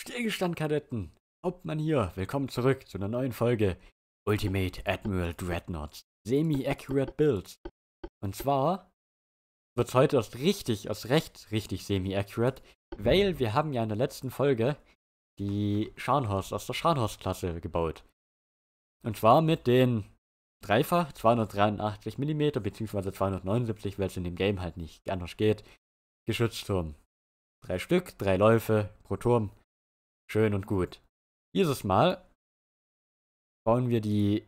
Stillgestand-Kadetten, Hauptmann hier, willkommen zurück zu einer neuen Folge Ultimate Admiral Dreadnoughts Semi-Accurate Builds. Und zwar wird es heute erst richtig, erst recht richtig semi-accurate, weil wir haben ja in der letzten Folge die Scharnhorst aus der Scharnhorst-Klasse gebaut. Und zwar mit den Dreifach 283 mm bzw. 279, weil es in dem Game halt nicht anders geht, Geschützturm. Drei Stück, drei Läufe pro Turm Schön und gut. Dieses Mal bauen wir die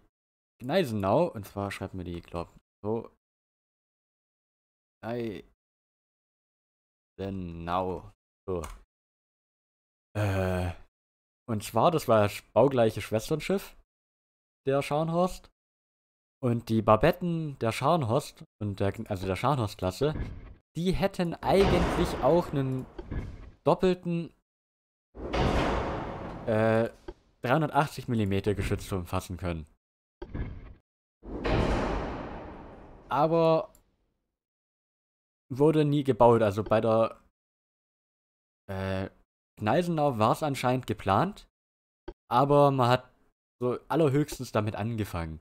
Gneisenau, und zwar schreiben wir die, glaube so. Gneisenau. So. Äh, und zwar, das war das baugleiche Schwesternschiff der Scharnhorst. Und die Barbetten der Scharnhorst, und der, also der Scharnhorst-Klasse, die hätten eigentlich auch einen doppelten äh, 380 mm Geschützturm fassen können. Aber wurde nie gebaut. Also bei der äh, Gneisenau war es anscheinend geplant, aber man hat so allerhöchstens damit angefangen.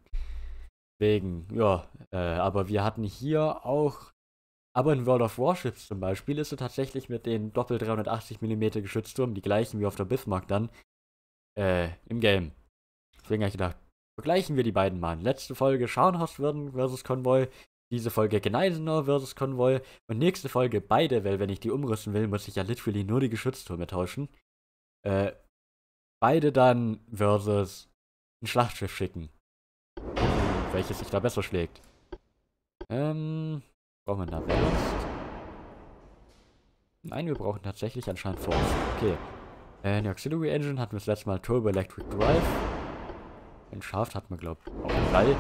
Wegen, ja, äh, aber wir hatten hier auch, aber in World of Warships zum Beispiel ist es tatsächlich mit den Doppel 380 mm Geschützturm die gleichen wie auf der Bismarck dann, äh, im Game. Deswegen habe ich gedacht, vergleichen wir die beiden mal. Letzte Folge Scharnhorst versus Konvoi, diese Folge Gneisenau versus Konvoi und nächste Folge beide, weil wenn ich die umrüsten will, muss ich ja literally nur die Geschütztürme tauschen. Äh, beide dann versus ein Schlachtschiff schicken. welches sich da besser schlägt. Ähm, brauchen wir da Ballast? Nein, wir brauchen tatsächlich anscheinend Force. Okay, äh, der Auxiliary Engine hatten wir das letzte Mal Turbo Electric Drive. In Shaft hatten wir, glaube ich, auch drei.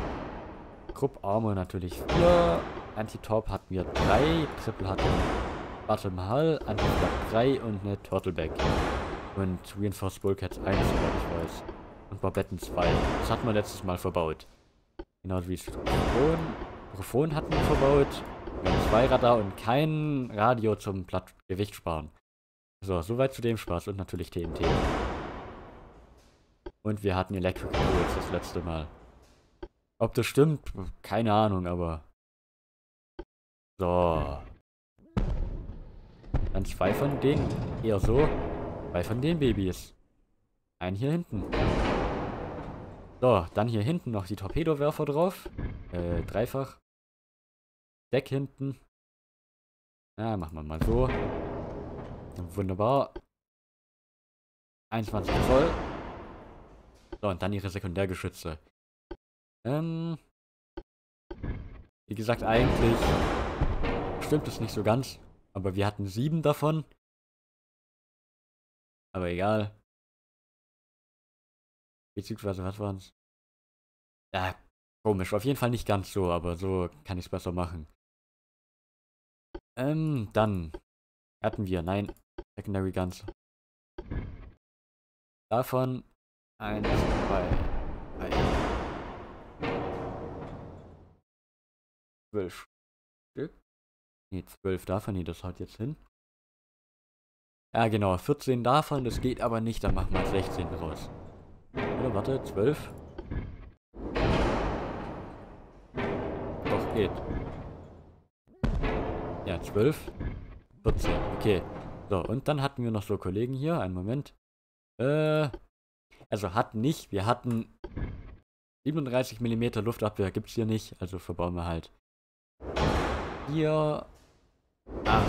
Group Armor natürlich vier. Anti-Top hatten wir drei. Triple hatten Bottom Hull, Anti-Flak 3 und eine Turtleback. Und Reinforced Bulkheads 1, soweit ich weiß. Und Barbetten 2. Das hatten wir letztes Mal verbaut. Genau wie Mikrofon. Mikrofon hatten wir verbaut. Wir haben zwei Radar und kein Radio zum Platt Gewicht sparen. So, soweit zu dem Spaß und natürlich TNT. Und wir hatten Electric Tools das letzte Mal. Ob das stimmt, keine Ahnung, aber... So. Dann zwei von denen. Eher so. Zwei von den Babys. Ein hier hinten. So, dann hier hinten noch die Torpedowerfer drauf. Äh, dreifach. Deck hinten. Ja, machen wir mal so. Wunderbar. 21 Zoll. So, und dann ihre Sekundärgeschütze. Ähm. Wie gesagt, eigentlich stimmt es nicht so ganz. Aber wir hatten sieben davon. Aber egal. Beziehungsweise, was waren's? Ja, komisch. Auf jeden Fall nicht ganz so, aber so kann ich es besser machen. Ähm, dann hatten wir, nein, Secondary Guns. Davon 1, 2, 3. 12 Stück. Ne, 12 davon, nee, das haut jetzt hin. Ja, genau, 14 davon, das geht aber nicht, dann machen wir 16 draus. Oder warte, 12? Doch, geht. Ja, 12. 14, okay. So, und dann hatten wir noch so Kollegen hier. Einen Moment. Äh, also hatten nicht. Wir hatten 37 mm Luftabwehr. Gibt's hier nicht. Also verbauen wir halt. Hier. 8.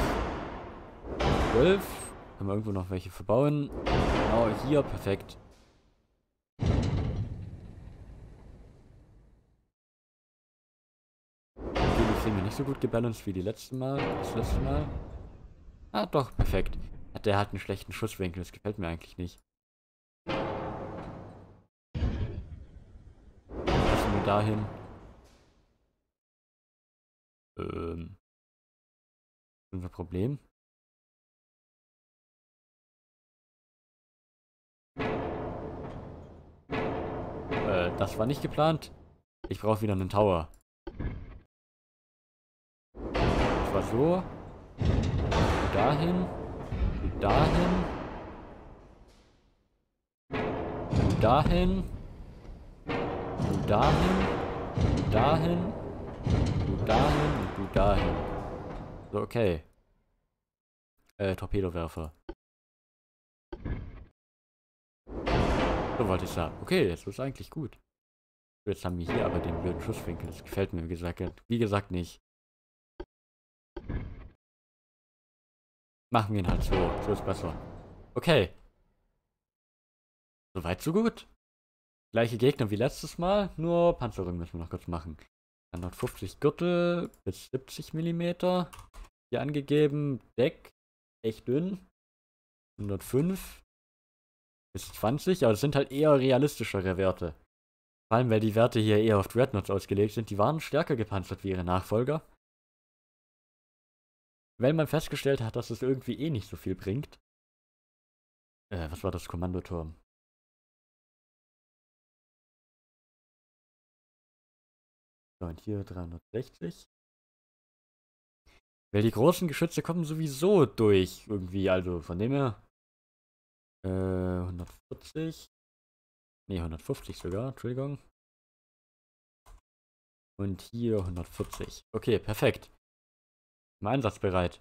12. Können wir irgendwo noch welche verbauen. Genau, hier. Perfekt. Die sind wir nicht so gut gebalanced wie die letzten Mal. Das letzte Mal. Ah, doch, perfekt. Der hat einen schlechten Schusswinkel, das gefällt mir eigentlich nicht. Lassen wir dahin. Ähm. Haben wir ein Problem? Äh, das war nicht geplant. Ich brauche wieder einen Tower. Das war so dahin, dahin. dahin. Du dahin. Du dahin. Du dahin und du dahin. So, okay. Äh, Torpedowerfer. So wollte ich sagen. Okay, jetzt ist eigentlich gut. Jetzt haben wir hier aber den blöden Schusswinkel. Das gefällt mir, wie gesagt, wie gesagt nicht. Machen wir ihn halt so. So ist besser. Okay. Soweit, so gut. Gleiche Gegner wie letztes Mal, nur Panzerung müssen wir noch kurz machen. 150 Gürtel bis 70 mm. Hier angegeben, Deck, echt dünn. 105 bis 20, aber das sind halt eher realistischere Werte. Vor allem, weil die Werte hier eher auf Dreadnoughts ausgelegt sind. Die waren stärker gepanzert wie ihre Nachfolger. Weil man festgestellt hat, dass es irgendwie eh nicht so viel bringt. Äh, was war das Kommandoturm? So, und hier 360. Weil die großen Geschütze kommen sowieso durch irgendwie, also von dem her. Äh, 140. Ne, 150 sogar, Entschuldigung. Und hier 140. Okay, perfekt. Im Einsatz bereit.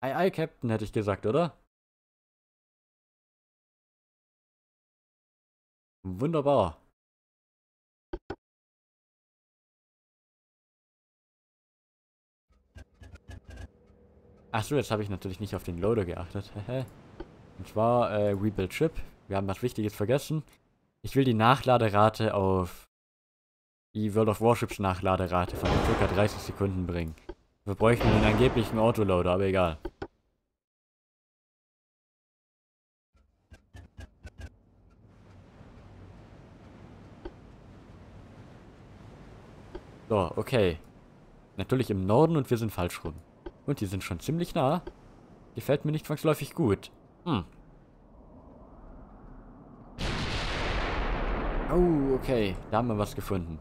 Ei, ei, Captain, hätte ich gesagt, oder? Wunderbar. Achso, jetzt habe ich natürlich nicht auf den Loader geachtet. Und zwar äh, Rebuild Chip. Wir haben was Wichtiges vergessen. Ich will die Nachladerate auf die World of Warships Nachladerate von ca. 30 Sekunden bringen. Wir bräuchten einen angeblichen Autoloader, aber egal. So, okay. Natürlich im Norden und wir sind falsch rum. Und die sind schon ziemlich nah. Gefällt mir nicht zwangsläufig gut. Hm. Oh, okay. Da haben wir was gefunden.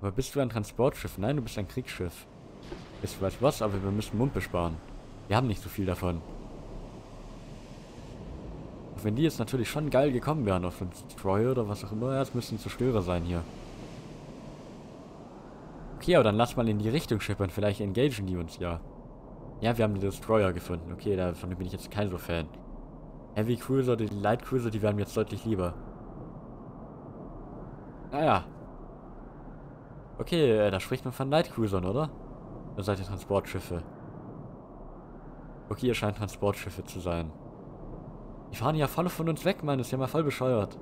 Aber bist du ein Transportschiff? Nein, du bist ein Kriegsschiff. Ich weiß was, aber wir müssen Mumpe sparen. Wir haben nicht so viel davon. Auch wenn die jetzt natürlich schon geil gekommen wären auf den Destroyer oder was auch immer. Ja, es müssen Zerstörer sein hier. Okay, aber dann lass mal in die Richtung schippern. Vielleicht engagen die uns ja. Ja, wir haben den Destroyer gefunden. Okay, davon bin ich jetzt kein so Fan. Heavy Cruiser, die Light Cruiser, die wären mir jetzt deutlich lieber. Naja. Okay, äh, da spricht man von Light Cruisern, oder? Oder seid ihr Transportschiffe? Okay, ihr scheint Transportschiffe zu sein. Die fahren ja voll von uns weg, Mann. Das ist ja mal voll bescheuert.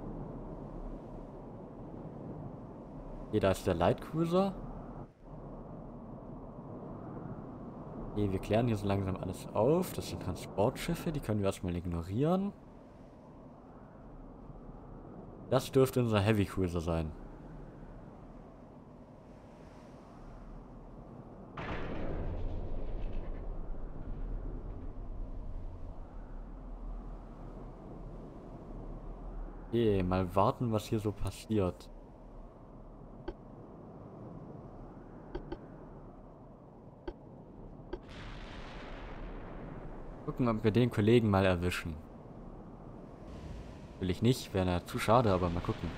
Okay, da ist der Light Cruiser. Okay, wir klären hier so langsam alles auf. Das sind Transportschiffe, die können wir erstmal ignorieren. Das dürfte unser Heavy Cruiser sein. Okay, mal warten, was hier so passiert. Gucken, ob wir den Kollegen mal erwischen. Will ich nicht, wäre ja zu schade, aber mal gucken.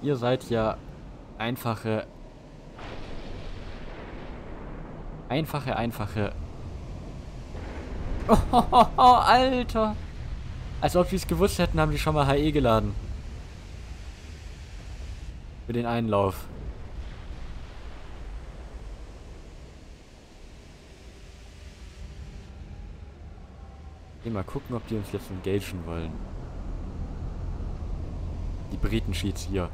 Ihr seid ja einfache... Einfache, einfache... Oh, oh, oh, Alter! Als ob die es gewusst hätten, haben die schon mal HE geladen. Für den Einlauf. Okay, mal gucken, ob die uns jetzt engagen wollen. Die Briten Sheets hier.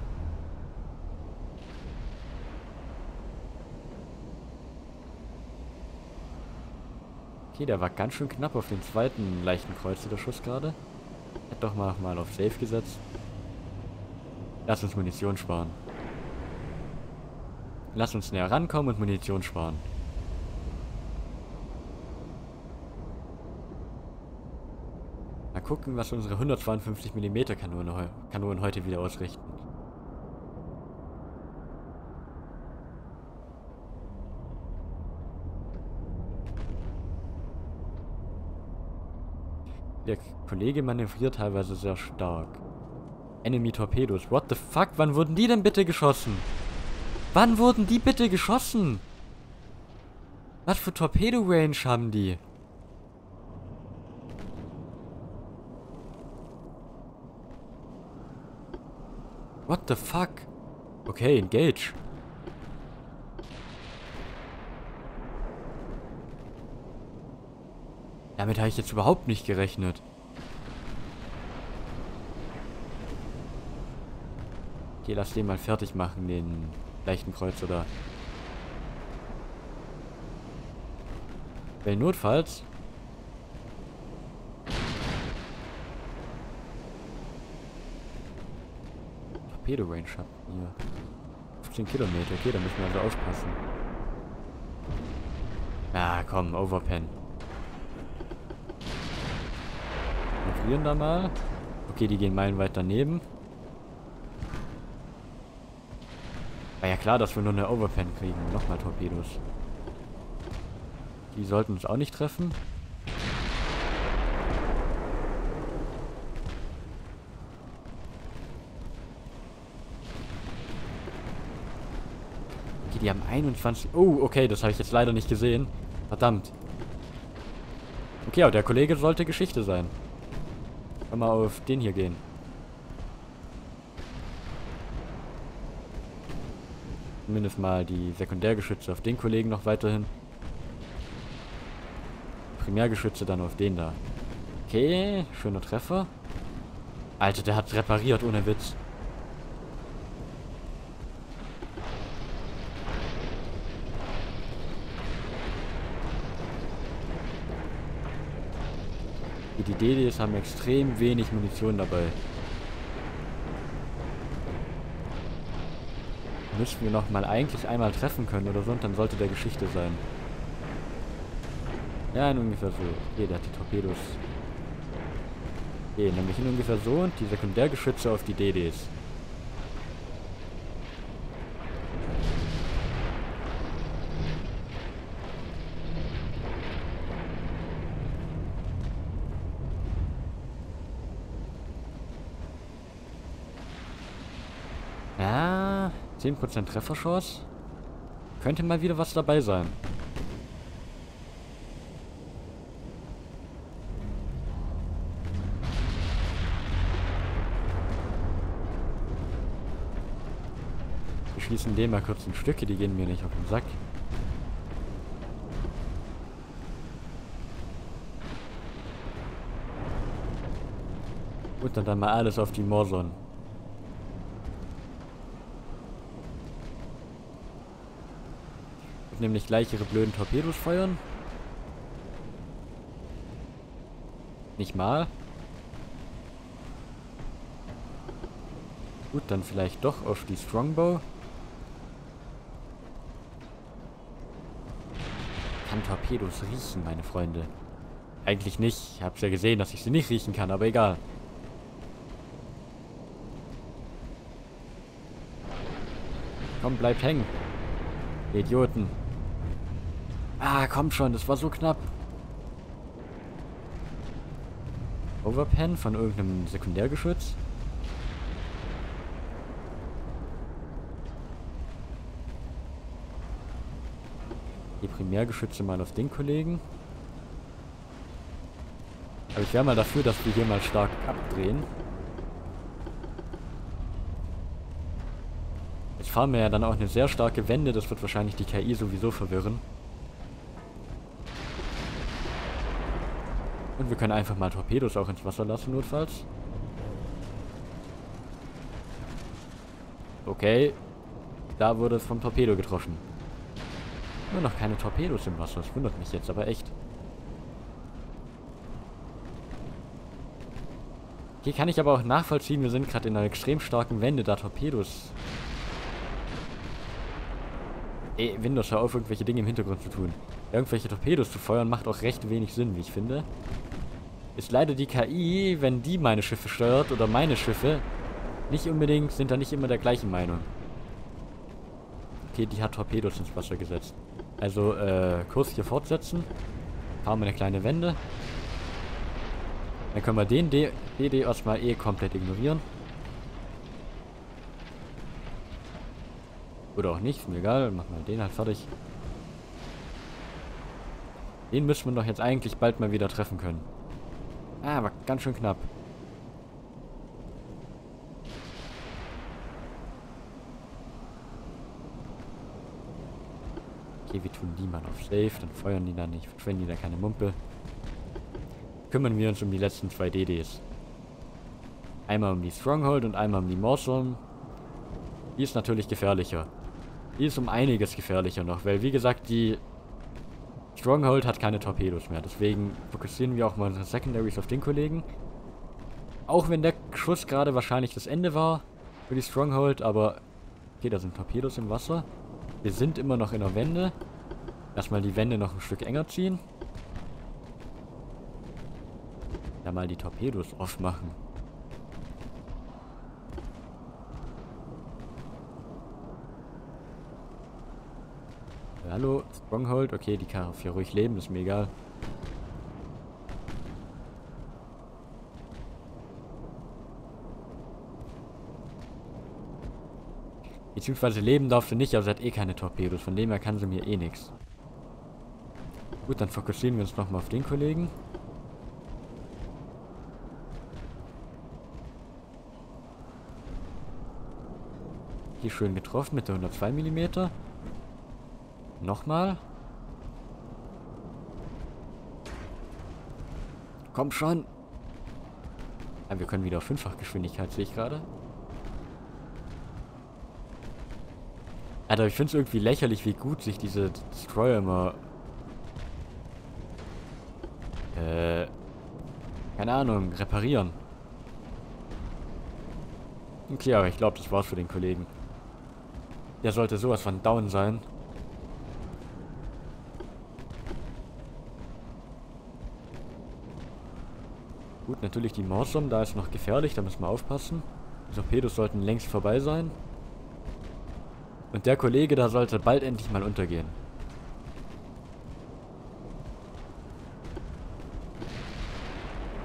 Okay, der war ganz schön knapp auf den zweiten leichten Kreuzer, der Schuss gerade. Hätte doch mal, mal auf Safe gesetzt. Lass uns Munition sparen. Lass uns näher rankommen und Munition sparen. gucken, was unsere 152 mm Kanone, Kanonen heute wieder ausrichten. Der Kollege manövriert teilweise sehr stark. Enemy Torpedos. What the fuck? Wann wurden die denn bitte geschossen? Wann wurden die bitte geschossen? Was für Torpedo-Range haben die? What the fuck? Okay, engage. Damit habe ich jetzt überhaupt nicht gerechnet. Okay, lass den mal fertig machen, den leichten Kreuzer da. Weil notfalls... Torpedo-Range hab hier. 15 Kilometer, okay, da müssen wir also aufpassen. Ah, komm, Overpen. Konzentrieren da mal. Okay, die gehen meilenweit daneben. War ja klar, dass wir nur eine Overpen kriegen. Nochmal Torpedos. Die sollten uns auch nicht treffen. Okay, die haben 21... Oh, okay, das habe ich jetzt leider nicht gesehen. Verdammt. Okay, aber der Kollege sollte Geschichte sein. Können wir auf den hier gehen. Zumindest mal die Sekundärgeschütze auf den Kollegen noch weiterhin. Primärgeschütze dann auf den da. Okay, schöner Treffer. Alter, der hat repariert, ohne Witz. Die DDs haben extrem wenig Munition dabei. Müssten wir noch mal eigentlich einmal treffen können oder so und dann sollte der Geschichte sein. Ja, in ungefähr so. Okay, der hat die Torpedos. Okay, nämlich in ungefähr so und die Sekundärgeschütze auf die DDs. Ja, 10% Trefferchance. Könnte mal wieder was dabei sein. Wir schließen den mal kurz in Stücke, die gehen mir nicht auf den Sack. Gut, dann dann mal alles auf die Morson. Nämlich gleich ihre blöden Torpedos feuern. Nicht mal. Gut, dann vielleicht doch auf die Strongbow. Kann Torpedos riechen, meine Freunde. Eigentlich nicht. Ich hab's ja gesehen, dass ich sie nicht riechen kann, aber egal. Komm, bleibt hängen. Idioten. Ah, komm schon, das war so knapp. Overpen von irgendeinem Sekundärgeschütz. Die Primärgeschütze mal auf den Kollegen. Aber ich wäre mal dafür, dass wir hier mal stark abdrehen. Jetzt fahren wir ja dann auch eine sehr starke Wende. Das wird wahrscheinlich die KI sowieso verwirren. Wir können einfach mal Torpedos auch ins Wasser lassen, notfalls. Okay. Da wurde es vom Torpedo getroffen. Nur noch keine Torpedos im Wasser. Das wundert mich jetzt aber echt. Hier kann ich aber auch nachvollziehen, wir sind gerade in einer extrem starken Wende, da Torpedos... Ey, Windows, hör auf, irgendwelche Dinge im Hintergrund zu tun. Irgendwelche Torpedos zu feuern, macht auch recht wenig Sinn, wie ich finde. Ist leider die KI, wenn die meine Schiffe steuert oder meine Schiffe, nicht unbedingt, sind da nicht immer der gleichen Meinung. Okay, die hat Torpedos ins Wasser gesetzt. Also, äh, Kurs hier fortsetzen. Fahren wir eine kleine Wende. Dann können wir den DD erstmal eh komplett ignorieren. Oder auch nicht, ist mir egal. Machen wir den halt fertig. Den müssen wir doch jetzt eigentlich bald mal wieder treffen können. Ah, aber ganz schön knapp. Okay, wir tun die mal auf Safe, dann feuern die da nicht, verschwenden die da keine Mumpe. Kümmern wir uns um die letzten zwei DDs. Einmal um die Stronghold und einmal um die Morsum. Die ist natürlich gefährlicher. Die ist um einiges gefährlicher noch, weil wie gesagt, die Stronghold hat keine Torpedos mehr. Deswegen fokussieren wir auch mal unsere Secondaries auf den Kollegen. Auch wenn der Schuss gerade wahrscheinlich das Ende war für die Stronghold, aber okay, da sind Torpedos im Wasser. Wir sind immer noch in der Wende. Erstmal die Wände noch ein Stück enger ziehen. Da mal die Torpedos aufmachen. Hallo, Stronghold. Okay, die kann auf hier ruhig leben, ist mir egal. Beziehungsweise leben darf sie nicht, aber sie hat eh keine Torpedos. Von dem her kann sie mir eh nichts. Gut, dann fokussieren wir uns nochmal auf den Kollegen. Hier schön getroffen mit der 102 mm. Nochmal. Komm schon. Ja, wir können wieder auf Fünffachgeschwindigkeit, sehe ich gerade. Alter, ich finde es irgendwie lächerlich, wie gut sich diese Destroyer immer... Äh... Keine Ahnung, reparieren. Okay, aber ich glaube, das war's für den Kollegen. Der sollte sowas von down sein. Gut, natürlich die Morsum, da ist noch gefährlich, da müssen wir aufpassen. Die Torpedos sollten längst vorbei sein. Und der Kollege da sollte bald endlich mal untergehen.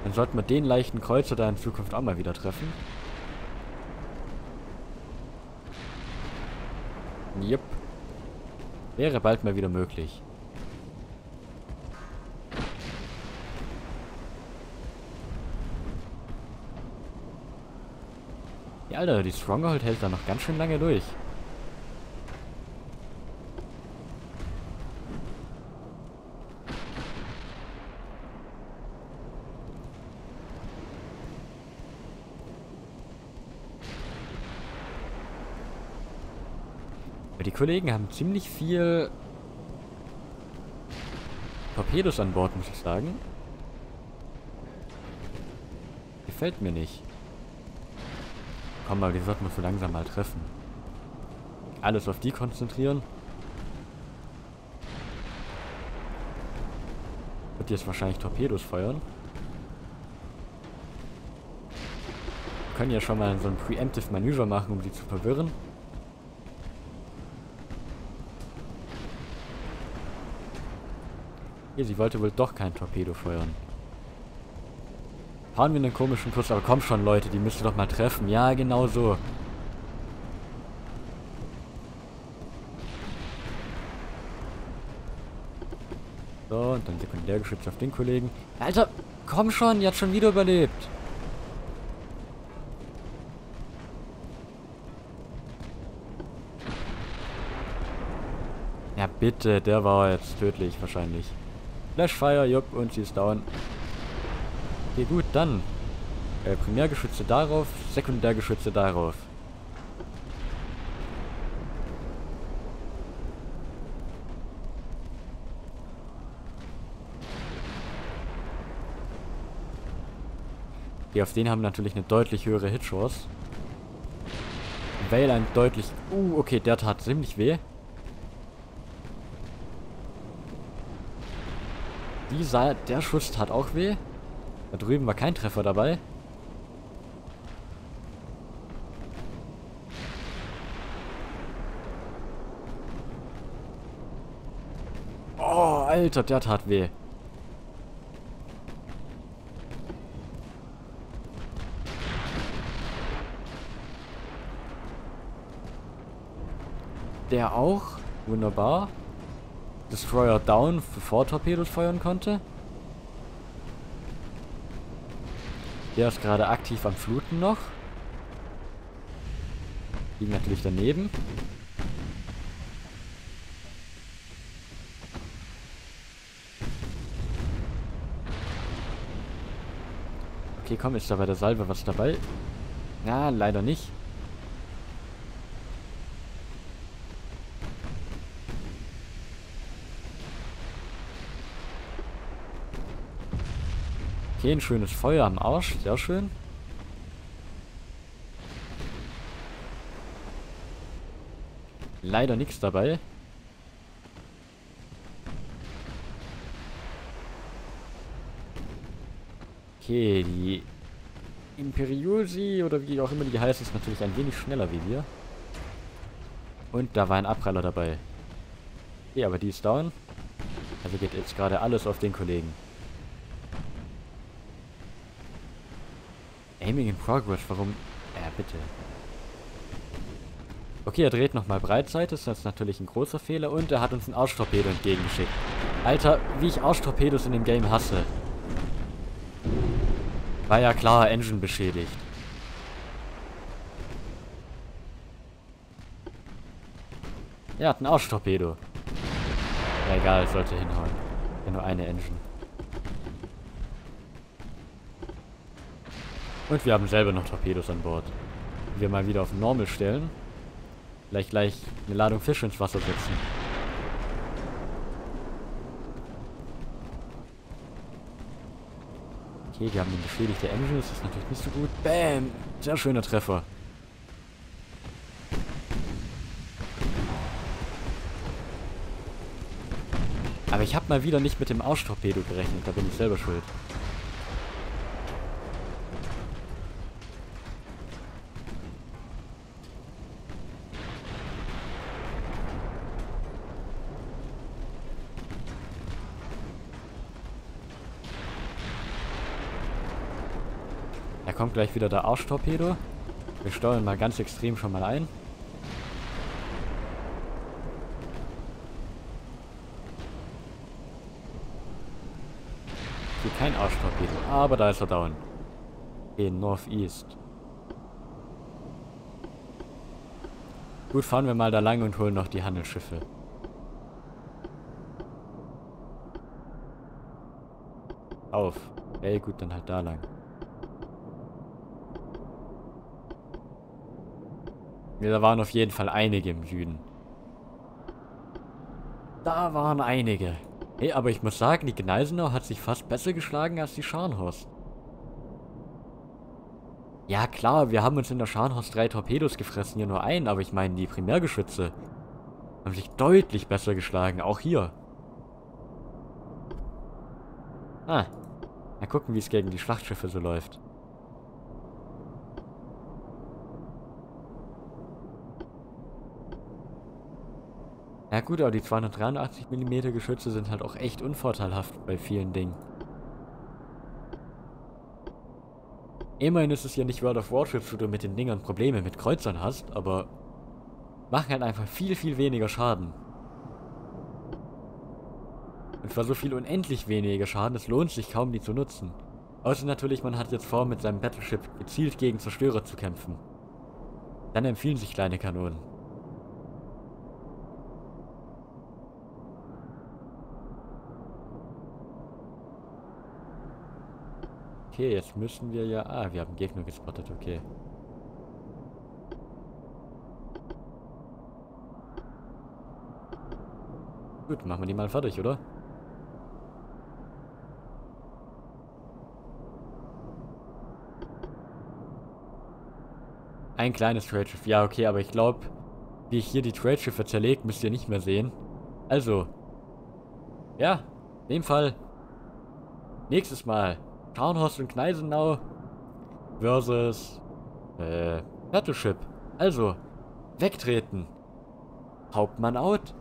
Dann sollten wir den leichten Kreuzer da in Zukunft auch mal wieder treffen. Jupp. Wäre bald mal wieder möglich. Alter, die Stronghold hält da noch ganz schön lange durch. Die Kollegen haben ziemlich viel Torpedos an Bord, muss ich sagen. Gefällt mir nicht. Komm mal, die sollten wir so langsam mal treffen. Alles auf die konzentrieren. Wird jetzt wahrscheinlich Torpedos feuern. Wir können ja schon mal so ein Preemptive Manöver machen, um sie zu verwirren. Hier, sie wollte wohl doch kein Torpedo feuern. Fahren wir einen komischen Kurs, aber komm schon, Leute, die müsst ihr doch mal treffen. Ja, genau so. So, und dann Sekundärgeschütz auf den Kollegen. Alter, komm schon, die hat schon wieder überlebt. Ja, bitte, der war jetzt tödlich wahrscheinlich. Flashfire, jupp, und sie ist down. Okay, gut, dann. Äh, Primärgeschütze darauf, Sekundärgeschütze darauf. Die auf den haben natürlich eine deutlich höhere Hitchance. Vale ein deutlich... Uh, okay, der tat ziemlich weh. Dieser, der Schuss tat auch weh. Da drüben war kein Treffer dabei. Oh, Alter, der tat weh. Der auch. Wunderbar. Destroyer down, bevor Torpedos feuern konnte. Der ist gerade aktiv am Fluten noch. Liegen natürlich daneben. Okay, komm, ist da bei der Salve was dabei? Na, leider nicht. Okay, ein schönes Feuer am Arsch. Sehr schön. Leider nichts dabei. Okay, die Imperiosi oder wie auch immer die heißt, ist natürlich ein wenig schneller wie wir. Und da war ein Abpraller dabei. Okay, aber die ist down. Also geht jetzt gerade alles auf den Kollegen. Aiming in Progress, warum? Ja, bitte. Okay, er dreht nochmal Breitseite, ist natürlich ein großer Fehler. Und er hat uns ein Arschtorpedo entgegengeschickt. Alter, wie ich Arschtorpedos in dem Game hasse. War ja klar, Engine beschädigt. Er hat ein Arschtorpedo. Ja, egal, sollte hinhauen. Ja, nur eine Engine. Und wir haben selber noch Torpedos an Bord. Die wir mal wieder auf Normal stellen. Vielleicht gleich eine Ladung Fisch ins Wasser setzen. Okay, wir haben eine beschädigte Engine, das ist natürlich nicht so gut. Bam! Sehr schöner Treffer. Aber ich habe mal wieder nicht mit dem Arschtorpedo gerechnet, da bin ich selber schuld. Kommt gleich wieder der Arschtorpedo. Wir steuern mal ganz extrem schon mal ein. Hier kein Arschtorpedo, aber da ist er down. In Northeast. Gut, fahren wir mal da lang und holen noch die Handelsschiffe. Auf. Ey, gut, dann halt da lang. Ja, da waren auf jeden Fall einige im Süden. Da waren einige. Hey, aber ich muss sagen, die Gneisenau hat sich fast besser geschlagen als die Scharnhorst. Ja klar, wir haben uns in der Scharnhorst drei Torpedos gefressen, hier nur einen, aber ich meine, die Primärgeschütze haben sich deutlich besser geschlagen, auch hier. Ah, mal gucken, wie es gegen die Schlachtschiffe so läuft. Ja gut, aber die 283 mm Geschütze sind halt auch echt unvorteilhaft bei vielen Dingen. Immerhin ist es ja nicht World of Warcraft, wo du mit den Dingern Probleme mit Kreuzern hast, aber machen halt einfach viel, viel weniger Schaden. Und zwar so viel unendlich weniger Schaden, es lohnt sich kaum, die zu nutzen. Außer natürlich, man hat jetzt vor, mit seinem Battleship gezielt gegen Zerstörer zu kämpfen. Dann empfehlen sich kleine Kanonen. Okay, jetzt müssen wir ja... Ah, wir haben Gegner gespottet, okay. Gut, machen wir die mal fertig, oder? Ein kleines Trade-Schiff. Ja, okay, aber ich glaube, wie ich hier die Trade-Schiffe zerlegt, müsst ihr nicht mehr sehen. Also. Ja, in dem Fall. Nächstes Mal. Scharnhorst und Gneisenau versus äh, Battleship. Also, wegtreten. Hauptmann out.